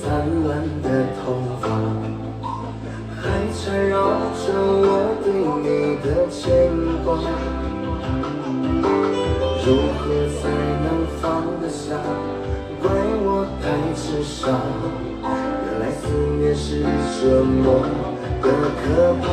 散乱的头发还缠绕着我对你的牵挂。如何才能放得下？怪我太痴傻。原来思念是这么的可怕。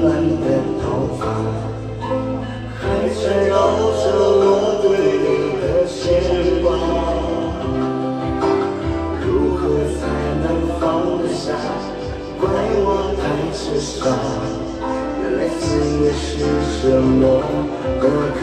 乱的头发。还缠绕着我对你的牵挂。如何才能放得下？怪我太痴傻。原来思念是这么的可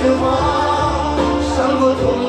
鲜花伤过痛